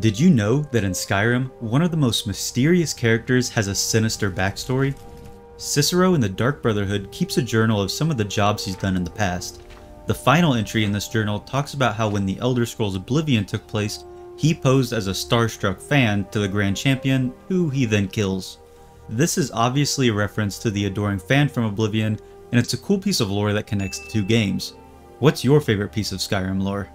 Did you know that in Skyrim, one of the most mysterious characters has a sinister backstory? Cicero in the Dark Brotherhood keeps a journal of some of the jobs he's done in the past. The final entry in this journal talks about how when the Elder Scrolls Oblivion took place, he posed as a starstruck fan to the Grand Champion, who he then kills. This is obviously a reference to the adoring fan from Oblivion, and it's a cool piece of lore that connects the two games. What's your favorite piece of Skyrim lore?